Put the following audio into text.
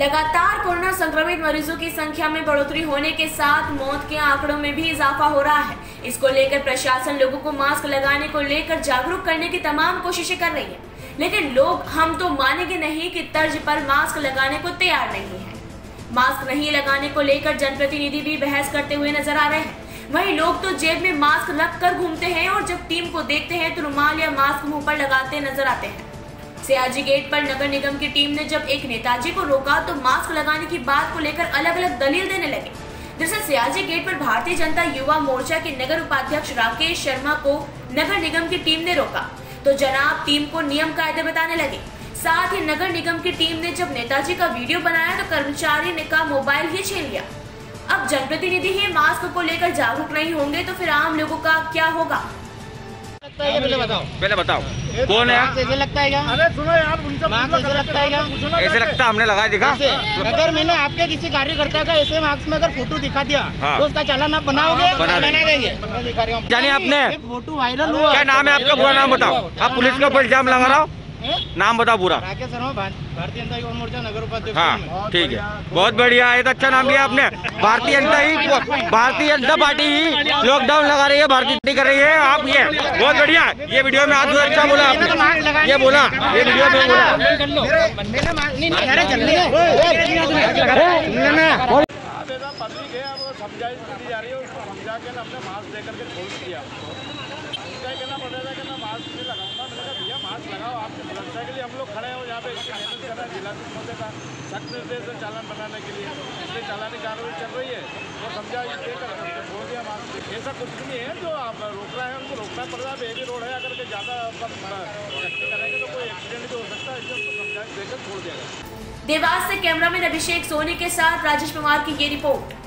लगातार कोरोना संक्रमित मरीजों की संख्या में बढ़ोतरी होने के साथ मौत के आंकड़ों में भी इजाफा हो रहा है। इसको लेकर प्रशासन लोगों को मास्क लगाने को लेकर जागरूक करने की तमाम कोशिशें कर रही है। लेकिन लोग हम तो मानेंगे नहीं कि तर्ज पर मास्क लगाने को तैयार नहीं है। मास्क नहीं लगाने को लेकर जनप्रतिनिधि भी बहस करते हुए नज़र आ रहे हैं। वहीं लोग तो जेब में मास्क रख कर घूमते हैं और जब टीम को देखते हैं तो रुमाल या मास्क मुँह पर लगाते नज़र आते हैं। सियाजी गेट पर नगर निगम की टीम ने जब एक नेताजी को रोका तो मास्क लगाने की बात को लेकर अलग अलग दलील देने लगे। दरअसल सियाजी गेट पर भारतीय जनता युवा मोर्चा के नगर उपाध्यक्ष राकेश शर्मा को नगर निगम की टीम ने रोका। तो जनाब, टीम को नियम कायदे बताने लगे। साथ ही नगर निगम की टीम ने जब नेताजी का वीडियो बनाया तो कर्मचारी ने का मोबाइल ही छीन लिया। अब जनप्रतिनिधि ही मास्क को लेकर जागरूक नहीं होंगे तो फिर आम लोगों का क्या होगा? लगता है पहले बताओ। पहले बताओ। कौन है ऐसे लगता है क्या? अरे सुनो यार उनसे मास्क ऐसे लगता है क्या? ऐसे लगता हमने लगाया दिखा। अगर मैंने आपके किसी कार्यकर्ता का ऐसे मार्क्स में अगर फ़ोटो दिखा दिया हाँ। तो उसका चालान आप बनाओगे बना बना देंगे। हूँ जानिए आपने फ़ोटो वायरल हुआ। क्या नाम है आपका? पूरा नाम बताओ। आप पुलिस का ऊपर इल्ज़ाम लगा रहा हो हैं? नाम बताओ पूरा राकेश शर्मा भारतीय जनता युवा मोर्चा नगर उपाध्यक्ष हाँ ठीक है बहुत बढ़िया है तो अच्छा नाम लिया आपने भारतीय जनता ही भारतीय जनता पार्टी ही लॉकडाउन लगा रही है भारतीय जनता कर रही है आप ये बहुत बढ़िया ये वीडियो में आज अच्छा बोला तो आपने ये बोला ये वीडियो में बोला मेरे- मेरे मास्क नहीं नहीं अरे चल रही है हाँ बेटा पब्लिक है अब समझाई दी जा रही है उसको समझा के ना अपने मास्क दे करके छोड़ दिया समझा के ना पड़ेगा कि मैं मास्क नहीं लगाऊँगा मैंने कहा भैया मास्क लगाओ आपकी सुरक्षा के लिए हम लोग खड़े हैं यहाँ का सख्त निर्देश है चालान बनाने के लिए इसलिए चालानी कार्रवाई चल रही है समझा दिया ऐसा कुछ भी है जो आप रोक रहे हैं उनको रोकना पड़ रहा है बेबी रोड है अगर ज़्यादा करेंगे तो कोई एक्सीडेंट भी हो सकता है इसलिए उनको समझा देकर छोड़ दिया देवास से कैमरामैन अभिषेक सोनी के साथ राजेश कुमार की ये रिपोर्ट।